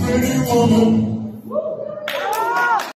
Pretty woman.